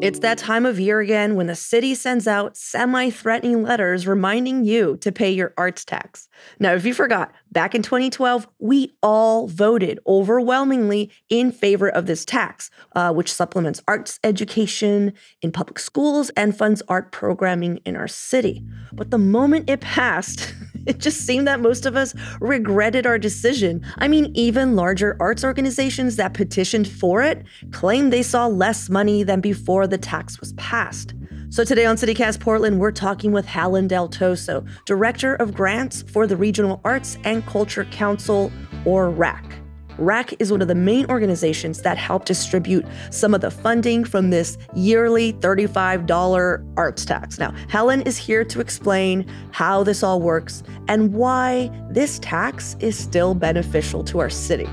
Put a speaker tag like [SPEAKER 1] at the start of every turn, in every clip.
[SPEAKER 1] It's that time of year again when the city sends out semi threatening letters reminding you to pay your arts tax. Now, if you forgot, back in 2012, we all voted overwhelmingly in favor of this tax, uh, which supplements arts education in public schools and funds art programming in our city. But the moment it passed, it just seemed that most of us regretted our decision. I mean, even larger arts organizations that petitioned for it claimed they saw less money than before the tax was passed. So today on City Cast Portland, we're talking with Helen Daltoso, Director of Grants for the Regional Arts and Culture Council, or RACC. RACC is one of the main organizations that help distribute some of the funding from this yearly $35 arts tax. Now, Helen is here to explain how this all works and why this tax is still beneficial to our city.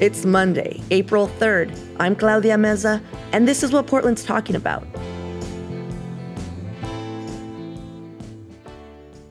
[SPEAKER 1] It's Monday, April 3rd. I'm Claudia Meza, and this is what Portland's talking about.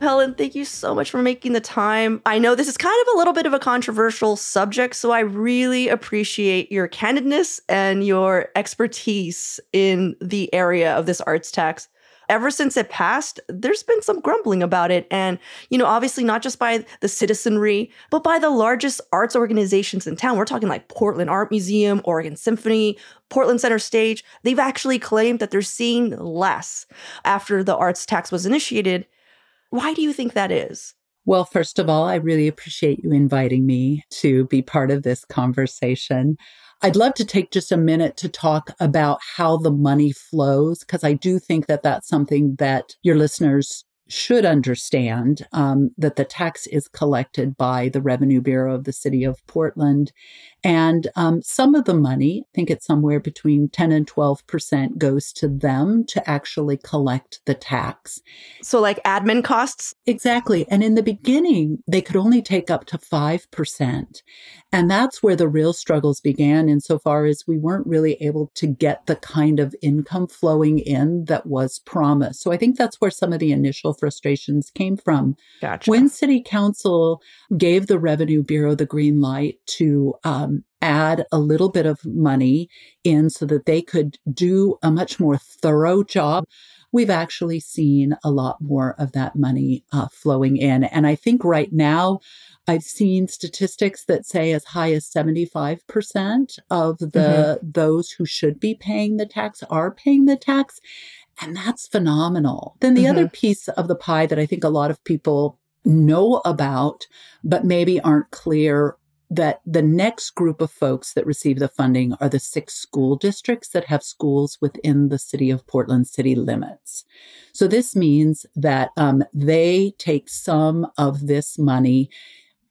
[SPEAKER 1] Helen, thank you so much for making the time. I know this is kind of a little bit of a controversial subject, so I really appreciate your candidness and your expertise in the area of this arts tax ever since it passed, there's been some grumbling about it. And, you know, obviously not just by the citizenry, but by the largest arts organizations in town. We're talking like Portland Art Museum, Oregon Symphony, Portland Center Stage. They've actually claimed that they're seeing less after the arts tax was initiated. Why do you think that is?
[SPEAKER 2] Well, first of all, I really appreciate you inviting me to be part of this conversation. I'd love to take just a minute to talk about how the money flows, because I do think that that's something that your listeners should understand um, that the tax is collected by the Revenue Bureau of the City of Portland. And um, some of the money, I think it's somewhere between 10 and 12%, goes to them to actually collect the tax.
[SPEAKER 1] So, like admin costs?
[SPEAKER 2] Exactly. And in the beginning, they could only take up to 5%. And that's where the real struggles began, insofar as we weren't really able to get the kind of income flowing in that was promised. So, I think that's where some of the initial frustrations came from.
[SPEAKER 1] Gotcha.
[SPEAKER 2] When City Council gave the Revenue Bureau the green light to um, add a little bit of money in so that they could do a much more thorough job. We've actually seen a lot more of that money uh, flowing in. And I think right now, I've seen statistics that say as high as 75% of the mm-hmm. those who should be paying the tax are paying the tax. And that's phenomenal. Then the mm-hmm. other piece of the pie that I think a lot of people know about, but maybe aren't clear that the next group of folks that receive the funding are the six school districts that have schools within the city of Portland city limits. So this means that um, they take some of this money,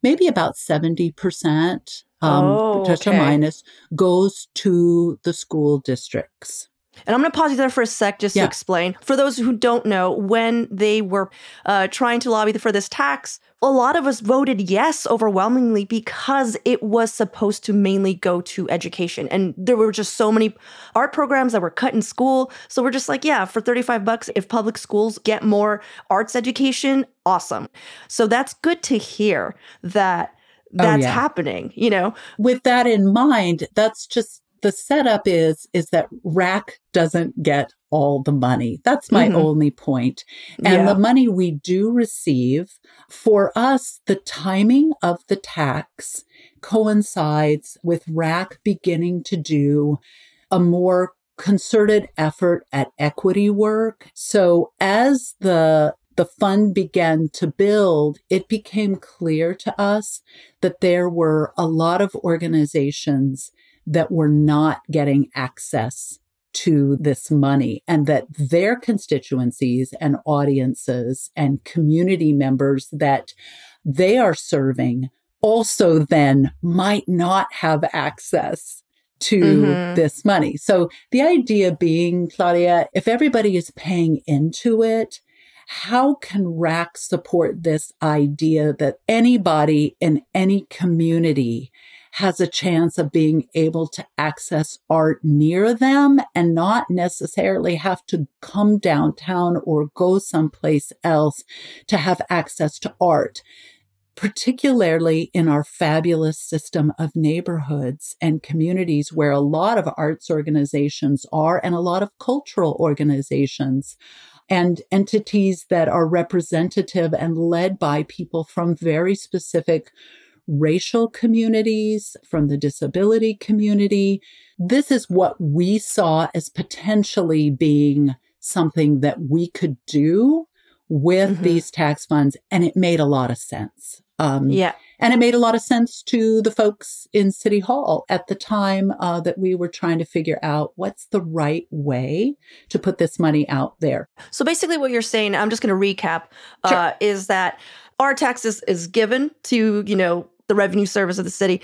[SPEAKER 2] maybe about 70%, um,
[SPEAKER 1] oh,
[SPEAKER 2] plus okay. or minus, goes to the school districts.
[SPEAKER 1] And I'm going to pause you there for a sec just yeah. to explain. For those who don't know, when they were uh, trying to lobby for this tax, a lot of us voted yes overwhelmingly because it was supposed to mainly go to education. And there were just so many art programs that were cut in school. So we're just like, yeah, for 35 bucks, if public schools get more arts education, awesome. So that's good to hear that oh, that's oh, yeah. happening, you know?
[SPEAKER 2] With that in mind, that's just the setup is is that RACC doesn't get all the money. That's my mm-hmm. only point. And yeah. the money we do receive, for us, the timing of the tax coincides with RACC beginning to do a more concerted effort at equity work. So as the the fund began to build, it became clear to us that there were a lot of organizations that were not getting access to this money and that their constituencies and audiences and community members that they are serving also then might not have access to mm-hmm. this money. So the idea being, Claudia, if everybody is paying into it, how can RACC support this idea that anybody in any community has a chance of being able to access art near them and not necessarily have to come downtown or go someplace else to have access to art. particularly in our fabulous system of neighborhoods and communities where a lot of arts organizations are and a lot of cultural organizations and entities that are representative and led by people from very specific racial communities, from the disability community. This is what we saw as potentially being something that we could do with mm-hmm. these tax funds. And it made a lot of sense.
[SPEAKER 1] Um, yeah.
[SPEAKER 2] And it made a lot of sense to the folks in City Hall at the time uh, that we were trying to figure out what's the right way to put this money out there.
[SPEAKER 1] So basically, what you're saying, I'm just going to recap, uh, sure. is that our taxes is given to, you know, the revenue service of the city.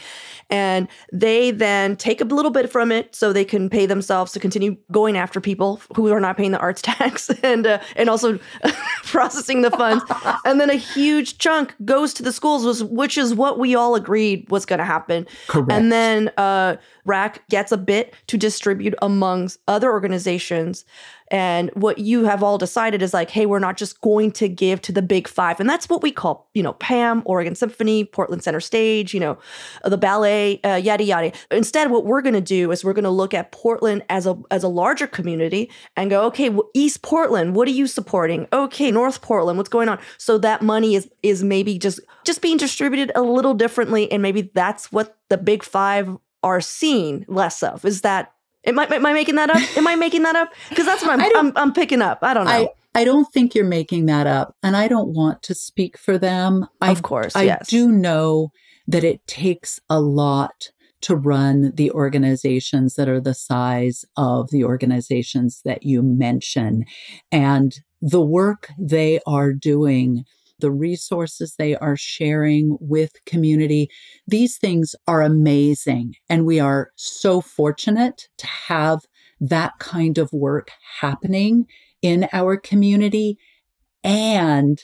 [SPEAKER 1] And they then take a little bit from it so they can pay themselves to continue going after people who are not paying the arts tax and uh, and also processing the funds. and then a huge chunk goes to the schools, which is what we all agreed was going to happen.
[SPEAKER 2] Correct.
[SPEAKER 1] And then uh, RACC gets a bit to distribute amongst other organizations. And what you have all decided is like, hey, we're not just going to give to the big five. And that's what we call, you know, PAM, Oregon Symphony, Portland Center Stage, you know, the ballet, uh, yada, yada. Instead, what we're going to do is we're going to look at Portland as a, as a larger community and go, okay, well, East Portland, what are you supporting? Okay, North Portland, what's going on? So that money is, is maybe just, just being distributed a little differently. And maybe that's what the big five are seeing less of. Is that Am I, am I making that up? Am I making that up? Because that's what I'm, I'm, I'm, picking up. I don't know.
[SPEAKER 2] I, I don't think you're making that up. And I don't want to speak for them.
[SPEAKER 1] Of I, course.
[SPEAKER 2] I
[SPEAKER 1] yes.
[SPEAKER 2] do know that it takes a lot to run the organizations that are the size of the organizations that you mention. And the work they are doing the resources they are sharing with community. These things are amazing. And we are so fortunate to have that kind of work happening in our community. And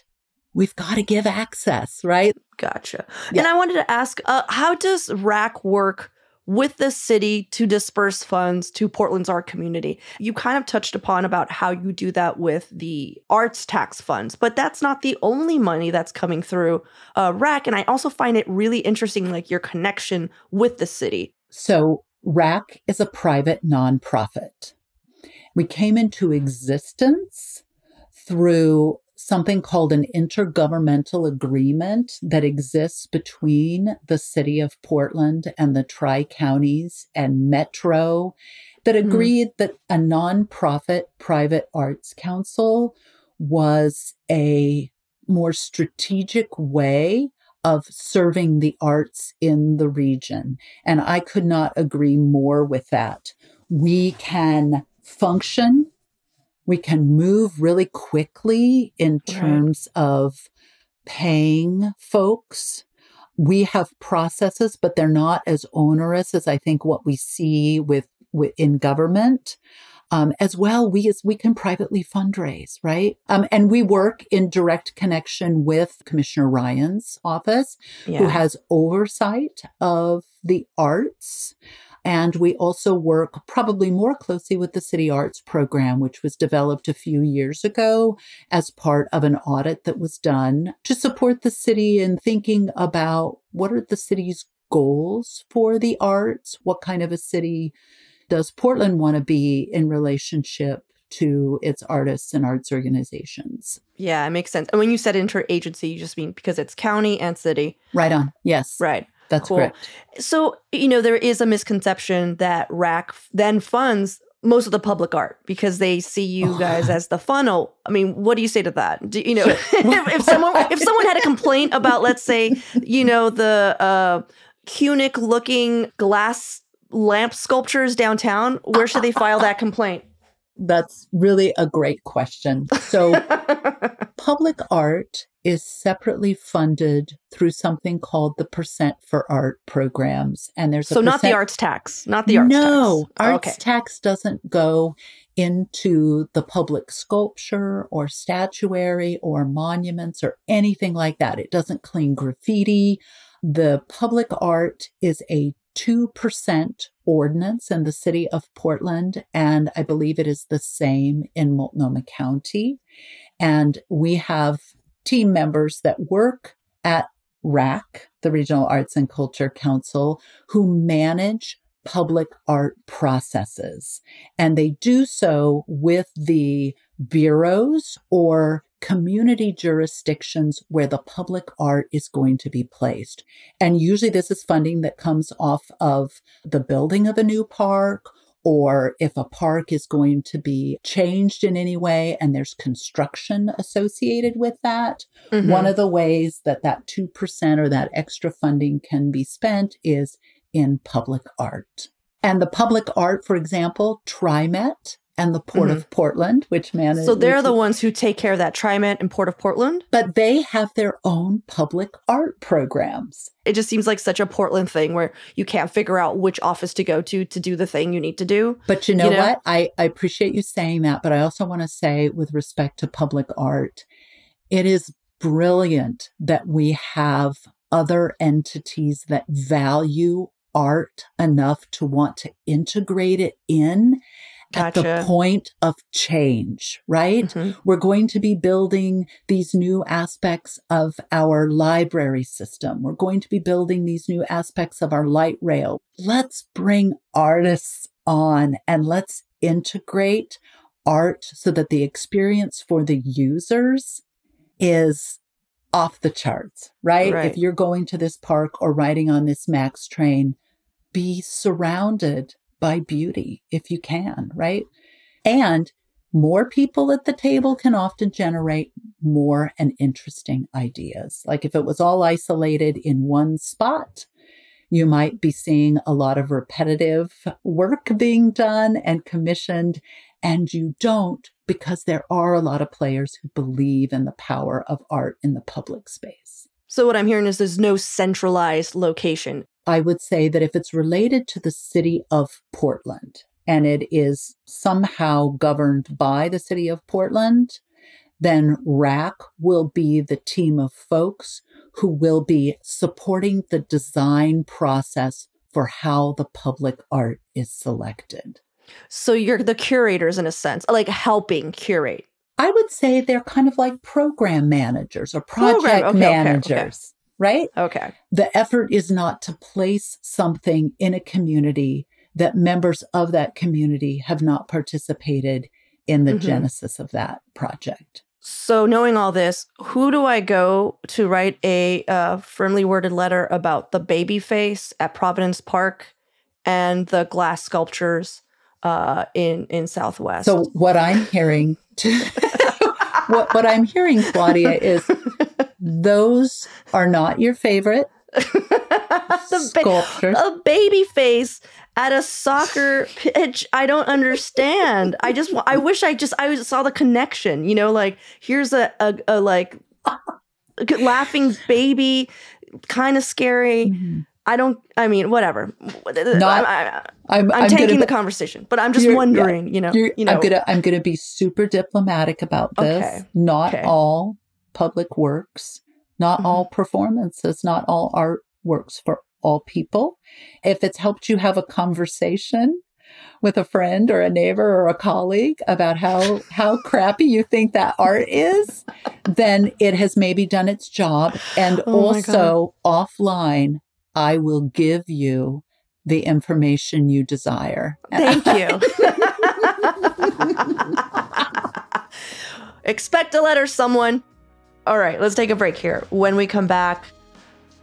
[SPEAKER 2] we've got to give access, right?
[SPEAKER 1] Gotcha. Yeah. And I wanted to ask uh, how does RACC work with the city to disperse funds to Portland's art community. You kind of touched upon about how you do that with the arts tax funds, but that's not the only money that's coming through uh, RACC. And I also find it really interesting, like your connection with the city.
[SPEAKER 2] So RACC is a private nonprofit. We came into existence through something called an intergovernmental agreement that exists between the city of Portland and the tri counties and Metro that hmm. agreed mm. that a nonprofit private arts council was a more strategic way of serving the arts in the region. And I could not agree more with that. We can function we can move really quickly in terms right. of paying folks. We have processes, but they're not as onerous as I think what we see with, with in government. Um, as well, we as we can privately fundraise, right? Um, and we work in direct connection with Commissioner Ryan's office, yeah. who has oversight of the arts. And we also work probably more closely with the City Arts Program, which was developed a few years ago as part of an audit that was done to support the city in thinking about what are the city's goals for the arts? What kind of a city does Portland want to be in relationship to its artists and arts organizations.
[SPEAKER 1] Yeah, it makes sense. And when you said interagency, you just mean because it's county and city.
[SPEAKER 2] Right on. Yes.
[SPEAKER 1] Right.
[SPEAKER 2] That's cool. correct.
[SPEAKER 1] So, you know, there is a misconception that RACC then funds most of the public art because they see you oh. guys as the funnel. I mean, what do you say to that? Do, you know, if, if, someone if someone had a complaint about, let's say, you know, the uh, Cunic looking glass lamp sculptures downtown, where should they file that complaint?
[SPEAKER 2] That's really a great question. So, public art is separately funded through something called the Percent for Art programs. And there's
[SPEAKER 1] so not the arts tax, not the arts
[SPEAKER 2] no,
[SPEAKER 1] tax.
[SPEAKER 2] arts okay. tax doesn't go into the public sculpture or statuary or monuments or anything like that. It doesn't clean graffiti. The public art is a 2% ordinance in the city of Portland, and I believe it is the same in Multnomah County. And we have team members that work at RACC, the Regional Arts and Culture Council, who manage public art processes. And they do so with the bureaus or community jurisdictions where the public art is going to be placed. And usually this is funding that comes off of the building of a new park or if a park is going to be changed in any way and there's construction associated with that. Mm-hmm. One of the ways that that 2% or that extra funding can be spent is in public art. And the public art, for example, TriMet and the Port mm-hmm. of Portland, which manages.
[SPEAKER 1] So they're the ones who take care of that TriMet and Port of Portland?
[SPEAKER 2] But they have their own public art programs.
[SPEAKER 1] It just seems like such a Portland thing where you can't figure out which office to go to to do the thing you need to do.
[SPEAKER 2] But you know, you know? what? I, I appreciate you saying that. But I also want to say, with respect to public art, it is brilliant that we have other entities that value art enough to want to integrate it in Gotcha. at the point of change, right? Mm-hmm. We're going to be building these new aspects of our library system. We're going to be building these new aspects of our light rail. Let's bring artists on and let's integrate art so that the experience for the users is off the charts, right? right? If you're going to this park or riding on this MAX train, be surrounded by beauty if you can, right? And more people at the table can often generate more and interesting ideas. Like if it was all isolated in one spot, you might be seeing a lot of repetitive work being done and commissioned, and you don't because there are a lot of players who believe in the power of art in the public space.
[SPEAKER 1] So, what I'm hearing is there's no centralized location.
[SPEAKER 2] I would say that if it's related to the city of Portland and it is somehow governed by the city of Portland, then RACC will be the team of folks who will be supporting the design process for how the public art is selected.
[SPEAKER 1] So you're the curators in a sense, like helping curate.
[SPEAKER 2] I would say they're kind of like program managers or project program. Okay, managers. Right?
[SPEAKER 1] Okay.
[SPEAKER 2] The effort is not to place something in a community that members of that community have not participated in the mm-hmm. genesis of that project.
[SPEAKER 1] So, knowing all this, who do I go to write a uh, firmly worded letter about the baby face at Providence Park and the glass sculptures uh, in in Southwest?
[SPEAKER 2] So, what I'm hearing, to, what what I'm hearing, Claudia, is those are not your favorite sculptures.
[SPEAKER 1] Ba- a baby face at a soccer pitch. I don't understand. I just, I wish I just, I saw the connection. You know, like here's a, a, a like laughing baby, kind of scary. Mm-hmm. I don't. I mean, whatever. Not, I, am taking gonna, the conversation, but I'm just wondering. Yeah, you know, you know.
[SPEAKER 2] I'm gonna. I'm gonna be super diplomatic about this. Okay. Not okay. all public works. Not mm-hmm. all performances, not all art works for all people. If it's helped you have a conversation with a friend or a neighbor or a colleague about how how crappy you think that art is, then it has maybe done its job. And oh also offline, I will give you the information you desire.
[SPEAKER 1] Thank you. Expect a letter, someone. All right, let's take a break here. When we come back,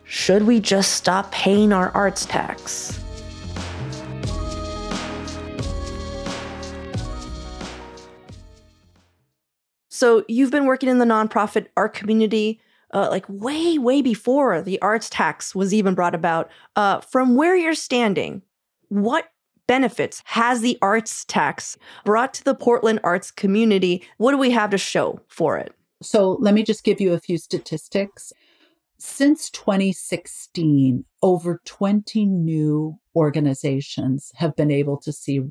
[SPEAKER 1] should we just stop paying our arts tax? So, you've been working in the nonprofit art community uh, like way, way before the arts tax was even brought about. Uh, from where you're standing, what benefits has the arts tax brought to the Portland arts community? What do we have to show for it?
[SPEAKER 2] So let me just give you a few statistics. Since 2016, over 20 new organizations have been able to see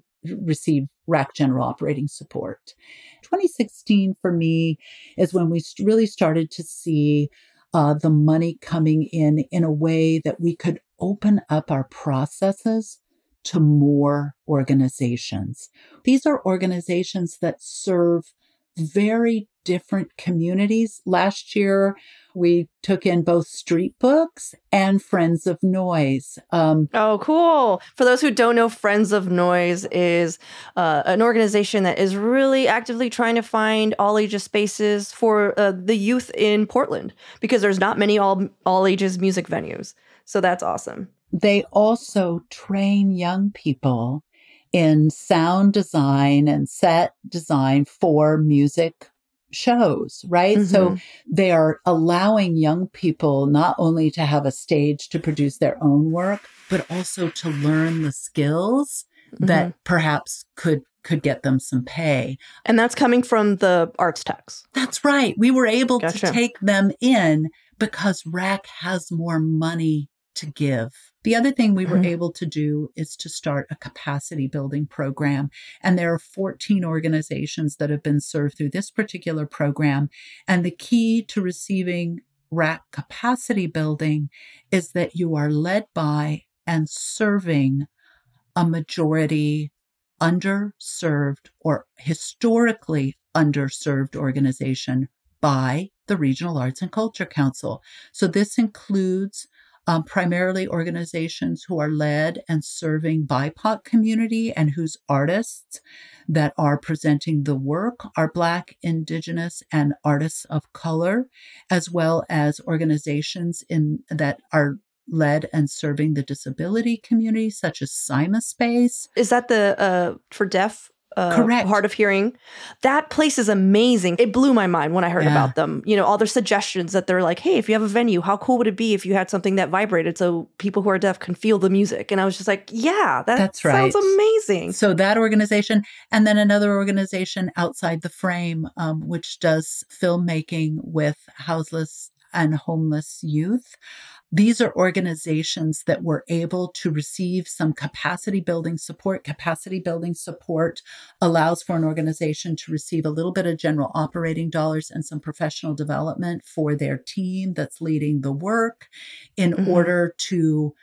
[SPEAKER 2] receive RACC general operating support. 2016 for me is when we really started to see uh, the money coming in in a way that we could open up our processes to more organizations. These are organizations that serve very different communities. Last year, we took in both Street Books and Friends of Noise.
[SPEAKER 1] Um, oh, cool. For those who don't know, Friends of Noise is uh, an organization that is really actively trying to find all ages spaces for uh, the youth in Portland because there's not many all, all ages music venues. So that's awesome.
[SPEAKER 2] They also train young people in sound design and set design for music shows, right? Mm-hmm. So they are allowing young people not only to have a stage to produce their own work, but also to learn the skills mm-hmm. that perhaps could could get them some pay.
[SPEAKER 1] And that's coming from the arts tax.
[SPEAKER 2] That's right. We were able gotcha. to take them in because RACC has more money to give. The other thing we were mm-hmm. able to do is to start a capacity building program. And there are 14 organizations that have been served through this particular program. And the key to receiving RACC capacity building is that you are led by and serving a majority underserved or historically underserved organization by the Regional Arts and Culture Council. So this includes um, primarily organizations who are led and serving BIPOC community and whose artists that are presenting the work are Black, Indigenous, and artists of color, as well as organizations in that are led and serving the disability community, such as CIMA Space.
[SPEAKER 1] Is that the uh, for deaf uh,
[SPEAKER 2] Correct.
[SPEAKER 1] hard of hearing. That place is amazing. It blew my mind when I heard yeah. about them. You know, all their suggestions that they're like, hey, if you have a venue, how cool would it be if you had something that vibrated so people who are deaf can feel the music? And I was just like, yeah, that That's right. sounds amazing.
[SPEAKER 2] So that organization, and then another organization outside the frame, um, which does filmmaking with houseless and homeless youth. These are organizations that were able to receive some capacity building support. Capacity building support allows for an organization to receive a little bit of general operating dollars and some professional development for their team that's leading the work in mm-hmm. order to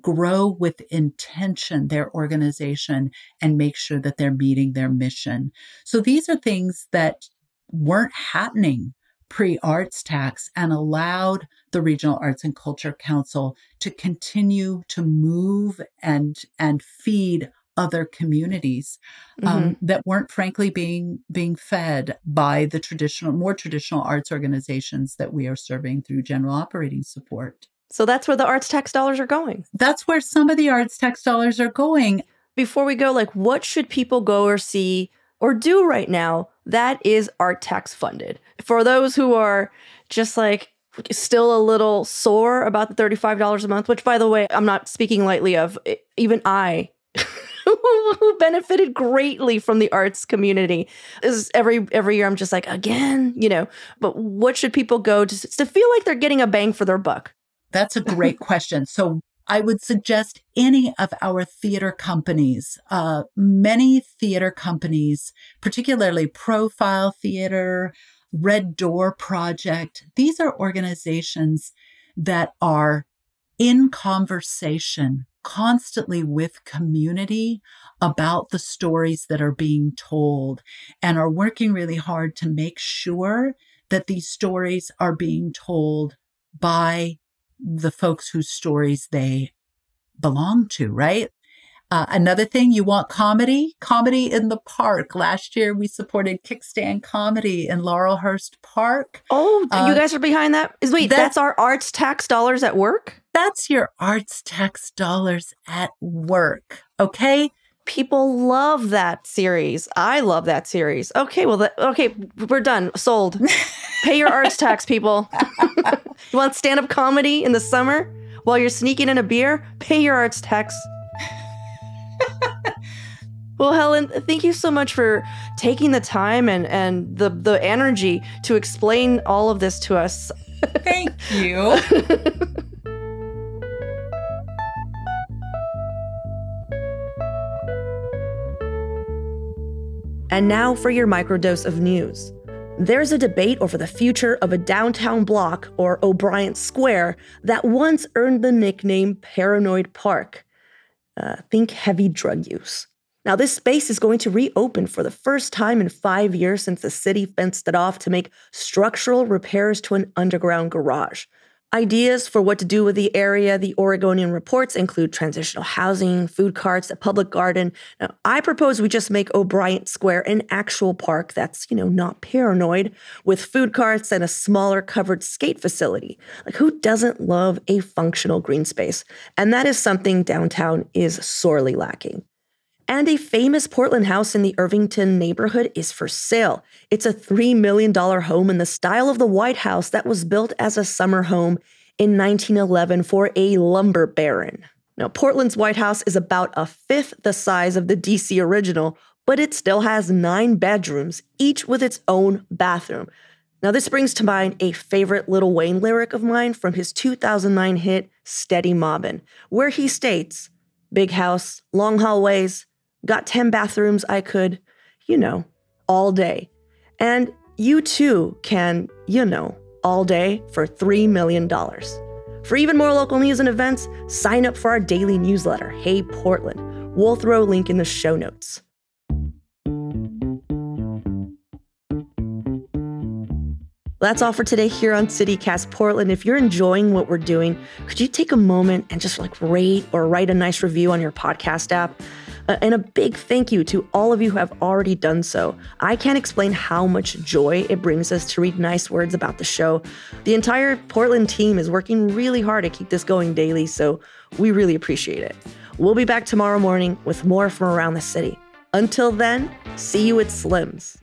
[SPEAKER 2] grow with intention their organization and make sure that they're meeting their mission. So these are things that weren't happening pre arts tax and allowed the Regional Arts and Culture Council to continue to move and, and feed other communities um, mm-hmm. that weren't frankly being being fed by the traditional more traditional arts organizations that we are serving through general operating support.
[SPEAKER 1] So that's where the arts tax dollars are going.
[SPEAKER 2] That's where some of the arts tax dollars are going.
[SPEAKER 1] Before we go like what should people go or see or do right now that is art tax funded. For those who are just like still a little sore about the $35 a month, which by the way, I'm not speaking lightly of, even I who benefited greatly from the arts community is every every year I'm just like again, you know, but what should people go to to feel like they're getting a bang for their buck?
[SPEAKER 2] That's a great question. So I would suggest any of our theater companies, uh, many theater companies, particularly Profile Theater, Red Door Project, these are organizations that are in conversation constantly with community about the stories that are being told and are working really hard to make sure that these stories are being told by the folks whose stories they belong to, right? Uh, another thing, you want comedy? Comedy in the park. Last year, we supported Kickstand Comedy in Laurelhurst Park.
[SPEAKER 1] Oh, uh, you guys are behind that? Is wait, that's, that's our arts tax dollars at work?
[SPEAKER 2] That's your arts tax dollars at work. Okay.
[SPEAKER 1] People love that series. I love that series. Okay, well, that, okay, we're done. Sold. Pay your arts tax, people. you want stand up comedy in the summer while you're sneaking in a beer? Pay your arts tax. well, Helen, thank you so much for taking the time and, and the, the energy to explain all of this to us.
[SPEAKER 2] Thank you.
[SPEAKER 1] And now for your microdose of news. There's a debate over the future of a downtown block, or O'Bryant Square, that once earned the nickname Paranoid Park. Uh, think heavy drug use. Now, this space is going to reopen for the first time in five years since the city fenced it off to make structural repairs to an underground garage. Ideas for what to do with the area the Oregonian reports include transitional housing, food carts, a public garden. Now, I propose we just make O'Bryant Square an actual park that's, you know, not paranoid, with food carts and a smaller covered skate facility. Like, who doesn't love a functional green space? And that is something downtown is sorely lacking. And a famous Portland house in the Irvington neighborhood is for sale. It's a $3 million home in the style of the White House that was built as a summer home in 1911 for a lumber baron. Now, Portland's White House is about a fifth the size of the DC original, but it still has nine bedrooms, each with its own bathroom. Now, this brings to mind a favorite Lil Wayne lyric of mine from his 2009 hit Steady Mobbin', where he states, Big house, long hallways, got 10 bathrooms I could, you know, all day. And you too can, you know, all day for $3 million. For even more local news and events, sign up for our daily newsletter, Hey Portland. We'll throw a link in the show notes. That's all for today here on City Cast Portland. If you're enjoying what we're doing, could you take a moment and just like rate or write a nice review on your podcast app? Uh, and a big thank you to all of you who have already done so. I can't explain how much joy it brings us to read nice words about the show. The entire Portland team is working really hard to keep this going daily, so we really appreciate it. We'll be back tomorrow morning with more from around the city. Until then, see you at Slim's.